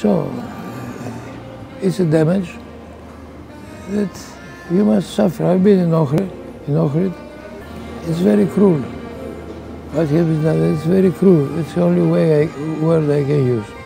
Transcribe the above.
So it's a damage that you must suffer. I've been in Ohrid. In Ohrid, it's very cruel. What he has done, it's very cruel. It's the only way I, word I can use.